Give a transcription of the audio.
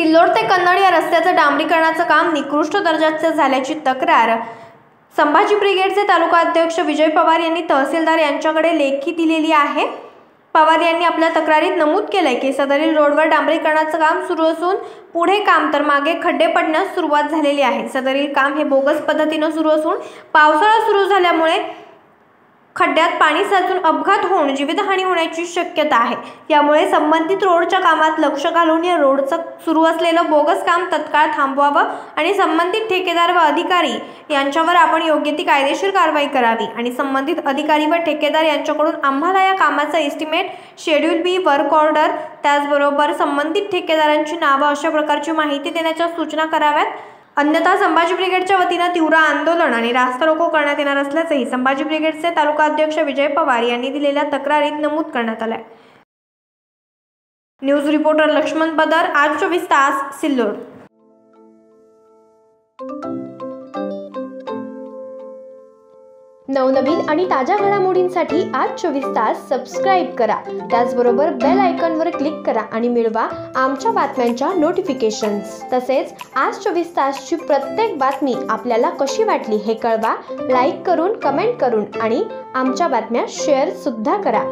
तिल्लोड ते कन्नड या रस्त्याचं डांबरीकरणाचं काम निकृष्ट दर्जाचं झाल्याची तक्रार. संभाजी ब्रिगेडचे तालुका अध्यक्ष विजय पवार यांनी तहसीलदार यांच्याकडे लेखी दिलेली आहे. पवार यांनी आपल्या तक्रारीत नमूद केलंय की सदरील रोडवर डांबरीकरणाचं काम सुरू असून पुढे काम तर मागे खड्डे पडण्यास सुरुवात झालेली आहे. सदरील काम हे बोगस पद्धतीनं सुरू असून पावसाळा सुरू झाल्यामुळे खड्ड्यात पाणी साचून अपघात होऊन जीवितहानी होण्याची शक्यता आहे. यामुळे संबंधित रोडच्या कामात लक्ष घालून या रोडचं सुरू असलेलं बोगस काम तत्काळ थांबवावं आणि संबंधित ठेकेदार व अधिकारी यांच्यावर आपण योग्य ती कायदेशीर कारवाई करावी आणि संबंधित अधिकारी व ठेकेदार यांच्याकडून आम्हाला या कामाचा estimate schedule B work order त्याचबरोबर संबंधित ठेकेदारांची नावं अशा प्रकारची माहिती देण्याच्या सूचना कराव्यात. अन्यथा संभाजी ब्रिगेडच्या वतीनं तीव्र आंदोलन आणि रास्ता रोको करण्यात येणार असल्याचंही संभाजी ब्रिगेडचे तालुका अध्यक्ष विजय पवार यांनी दिलेल्या तक्रारीत नमूद करण्यात आलंय. न्यूज रिपोर्टर लक्ष्मण बदर आज चोवीस तास सिल्लोड. नवनवीन आणि ताज्या घडामोडींसाठी आज चोवीस तास सबस्क्राईब करा. त्याचबरोबर बेल आयकॉनवर क्लिक करा आणि मिळवा आमच्या बातम्यांच्या नोटिफिकेशन्स तसेच आज चोवीस तासची प्रत्येक बातमी आपल्याला कशी वाटली हे कळवा लाईक करून कमेंट करून आणि आमच्या बातम्या शेअर सुद्धा करा.